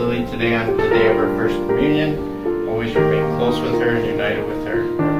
Lily today on the day of her first communion. Always remain close with her and united with her.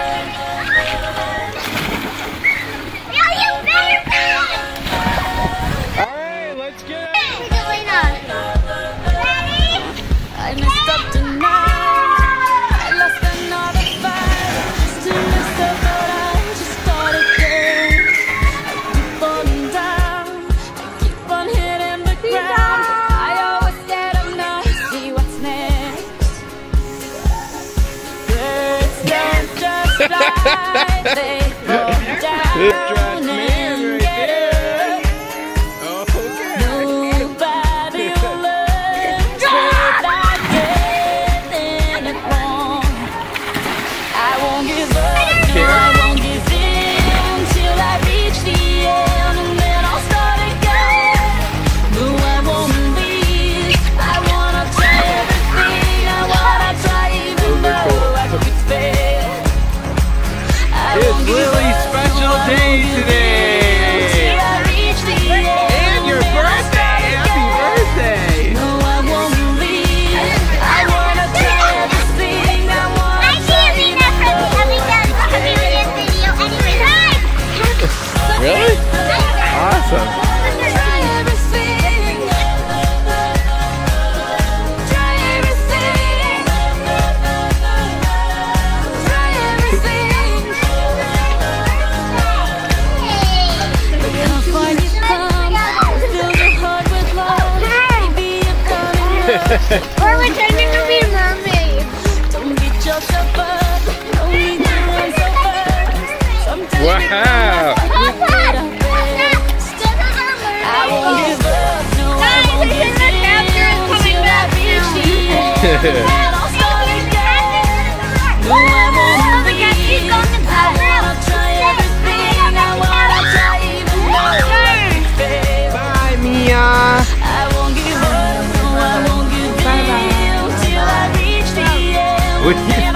Thank you. We're pretending to be mermaids. Wow. Oh, Guys, the raptor is coming back soon. with you.